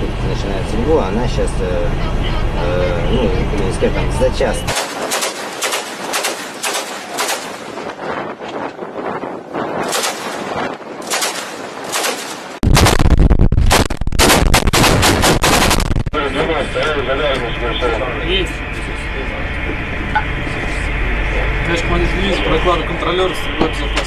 ну, начинается него, она сейчас, э, э, ну, не сказать, там, за час. Есть. Конечно, здесь прокладываю контролер, всегда безопасно.